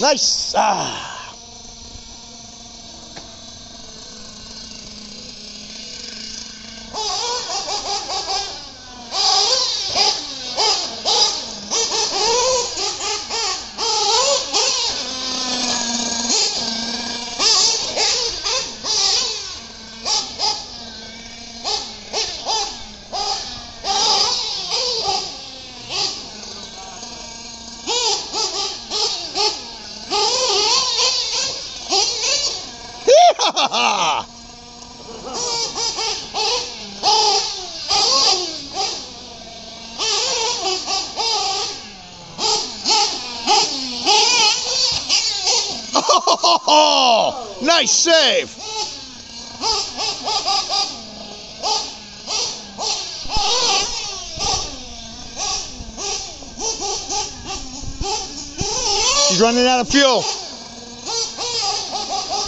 Nice. Ah. Oh, nice save. She's running out of fuel.